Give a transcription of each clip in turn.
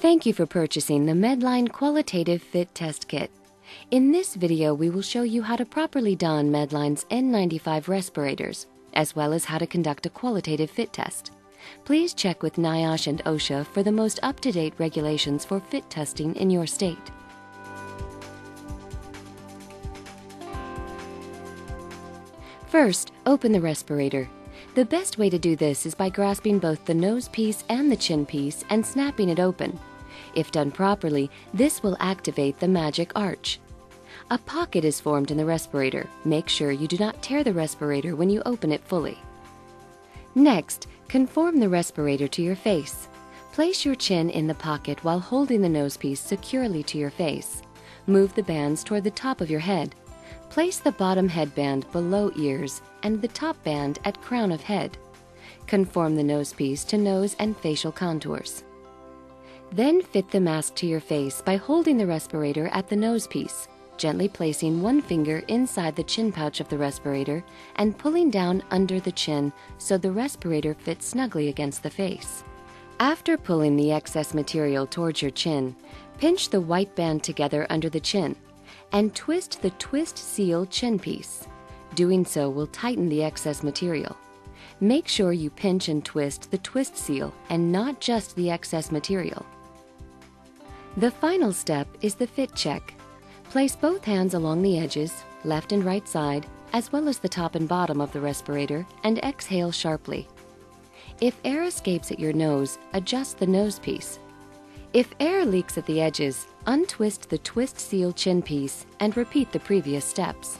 Thank you for purchasing the Medline Qualitative Fit Test Kit. In this video, we will show you how to properly don Medline's N95 respirators, as well as how to conduct a qualitative fit test. Please check with NIOSH and OSHA for the most up-to-date regulations for fit testing in your state. First, open the respirator. The best way to do this is by grasping both the nose piece and the chin piece and snapping it open. If done properly, this will activate the magic arch. A pocket is formed in the respirator. Make sure you do not tear the respirator when you open it fully. Next, conform the respirator to your face. Place your chin in the pocket while holding the nosepiece securely to your face. Move the bands toward the top of your head. Place the bottom headband below ears and the top band at crown of head. Conform the nosepiece to nose and facial contours. Then fit the mask to your face by holding the respirator at the nosepiece, gently placing one finger inside the chin pouch of the respirator and pulling down under the chin so the respirator fits snugly against the face. After pulling the excess material towards your chin, pinch the white band together under the chin and twist the twist seal chin piece. Doing so will tighten the excess material. Make sure you pinch and twist the twist seal and not just the excess material. The final step is the fit check. Place both hands along the edges, left and right side, as well as the top and bottom of the respirator, and exhale sharply. If air escapes at your nose, adjust the nose piece. If air leaks at the edges, untwist the twist seal chin piece and repeat the previous steps.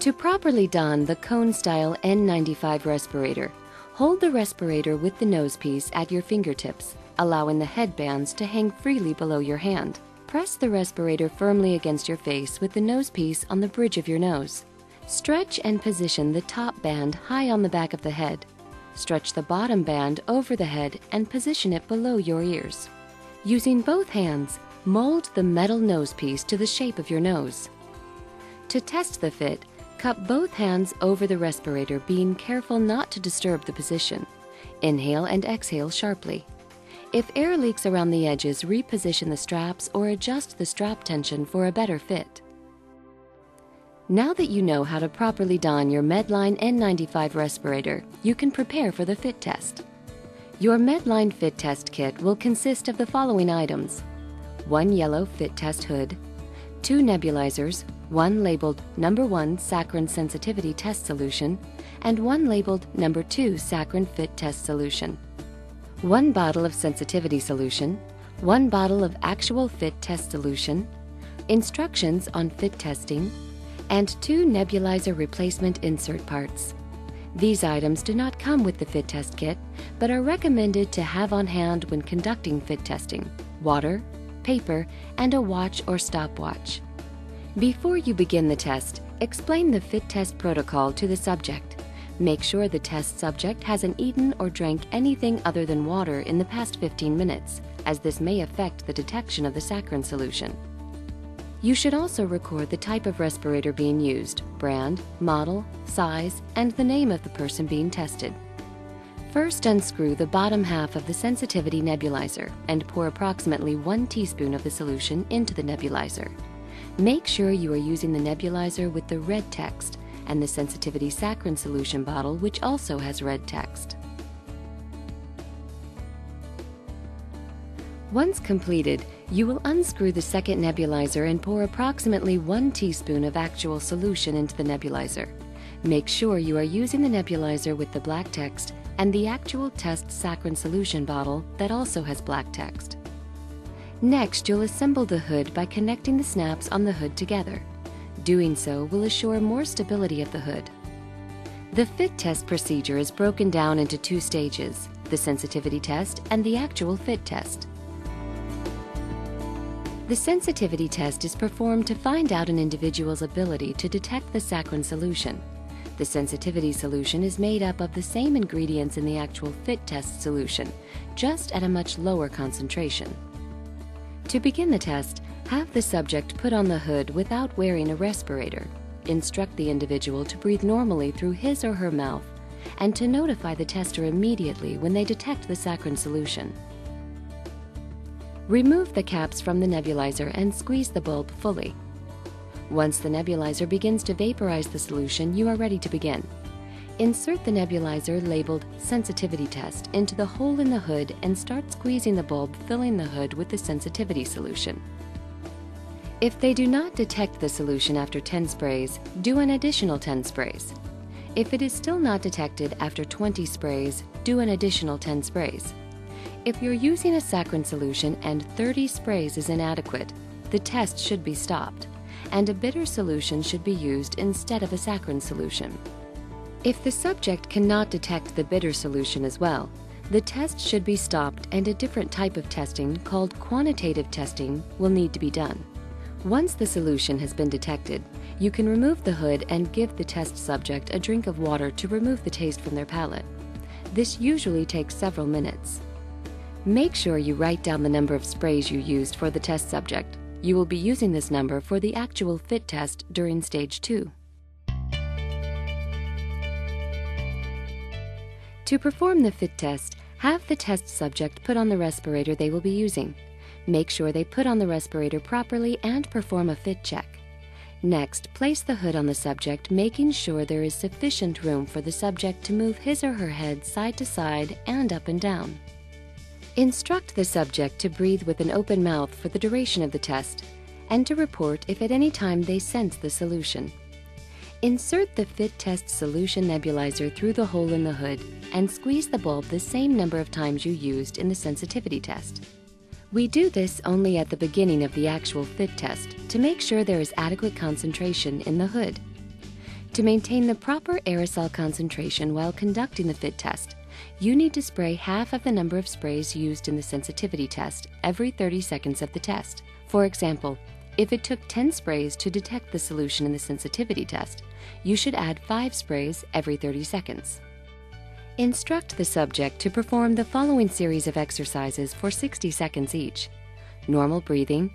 To properly don the cone style N95 respirator, hold the respirator with the nose piece at your fingertips, allowing the headbands to hang freely below your hand. Press the respirator firmly against your face with the nose piece on the bridge of your nose. Stretch and position the top band high on the back of the head. Stretch the bottom band over the head and position it below your ears. Using both hands, mold the metal nose piece to the shape of your nose. To test the fit, cup both hands over the respirator, being careful not to disturb the position. Inhale and exhale sharply. If air leaks around the edges, reposition the straps or adjust the strap tension for a better fit. Now that you know how to properly don your Medline N95 respirator, you can prepare for the fit test. Your Medline Fit Test Kit will consist of the following items. One yellow fit test hood, two nebulizers, one labeled number 1 saccharin sensitivity test solution, and one labeled number 2 saccharin fit test solution. One bottle of sensitivity solution, one bottle of actual fit test solution, instructions on fit testing, and two nebulizer replacement insert parts. These items do not come with the fit test kit, but are recommended to have on hand when conducting fit testing water, paper, and a watch or stopwatch. Before you begin the test, explain the fit test protocol to the subject. Make sure the test subject hasn't eaten or drank anything other than water in the past 15 minutes, as this may affect the detection of the saccharin solution. You should also record the type of respirator being used, brand, model, size, and the name of the person being tested. First, unscrew the bottom half of the sensitivity nebulizer and pour approximately one teaspoon of the solution into the nebulizer. Make sure you are using the nebulizer with the red text and the sensitivity saccharin solution bottle, which also has red text. Once completed, you will unscrew the second nebulizer and pour approximately one teaspoon of actual solution into the nebulizer. Make sure you are using the nebulizer with the black text and the actual test saccharin solution bottle that also has black text. Next, you'll assemble the hood by connecting the snaps on the hood together. Doing so will assure more stability of the hood. The fit test procedure is broken down into two stages, the sensitivity test and the actual fit test. The sensitivity test is performed to find out an individual's ability to detect the saccharin solution. The sensitivity solution is made up of the same ingredients in the actual fit test solution, just at a much lower concentration. To begin the test, have the subject put on the hood without wearing a respirator. Instruct the individual to breathe normally through his or her mouth and to notify the tester immediately when they detect the saccharin solution. Remove the caps from the nebulizer and squeeze the bulb fully. Once the nebulizer begins to vaporize the solution, you are ready to begin. Insert the nebulizer labeled Sensitivity Test into the hole in the hood and start squeezing the bulb filling the hood with the sensitivity solution. If they do not detect the solution after 10 sprays, do an additional 10 sprays. If it is still not detected after 20 sprays, do an additional 10 sprays. If you're using a saccharin solution and 30 sprays is inadequate, the test should be stopped, and a bitter solution should be used instead of a saccharin solution. If the subject cannot detect the bitter solution as well, the test should be stopped and a different type of testing called quantitative testing will need to be done. Once the solution has been detected, you can remove the hood and give the test subject a drink of water to remove the taste from their palate. This usually takes several minutes. Make sure you write down the number of sprays you used for the test subject. You will be using this number for the actual fit test during stage 2. To perform the fit test, have the test subject put on the respirator they will be using. Make sure they put on the respirator properly and perform a fit check. Next, place the hood on the subject, making sure there is sufficient room for the subject to move his or her head side to side and up and down. Instruct the subject to breathe with an open mouth for the duration of the test and to report if at any time they sense the solution. Insert the Fit Test Solution Nebulizer through the hole in the hood and squeeze the bulb the same number of times you used in the sensitivity test. We do this only at the beginning of the actual fit test to make sure there is adequate concentration in the hood. To maintain the proper aerosol concentration while conducting the fit test, you need to spray half of the number of sprays used in the sensitivity test every 30 seconds of the test. For example, if it took 10 sprays to detect the solution in the sensitivity test, you should add 5 sprays every 30 seconds. Instruct the subject to perform the following series of exercises for 60 seconds each. Normal breathing,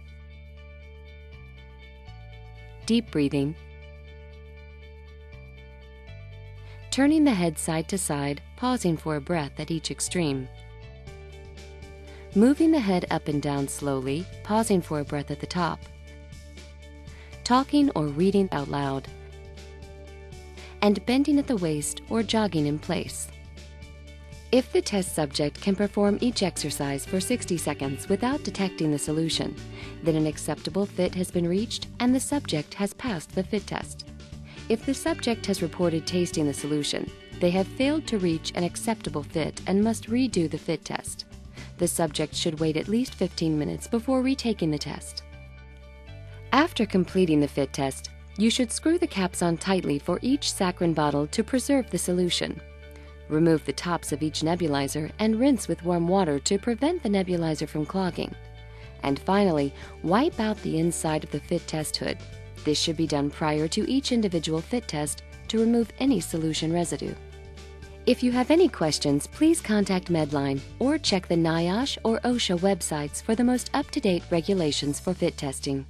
deep breathing, turning the head side to side, pausing for a breath at each extreme, moving the head up and down slowly, pausing for a breath at the top, talking or reading out loud, and bending at the waist or jogging in place. If the test subject can perform each exercise for 60 seconds without detecting the solution, then an acceptable fit has been reached and the subject has passed the fit test. If the subject has reported tasting the solution, they have failed to reach an acceptable fit and must redo the fit test. The subject should wait at least 15 minutes before retaking the test. After completing the fit test, you should screw the caps on tightly for each saccharin bottle to preserve the solution. Remove the tops of each nebulizer and rinse with warm water to prevent the nebulizer from clogging. And finally, wipe out the inside of the fit test hood. This should be done prior to each individual fit test to remove any solution residue. If you have any questions, please contact Medline or check the NIOSH or OSHA websites for the most up to date regulations for fit testing.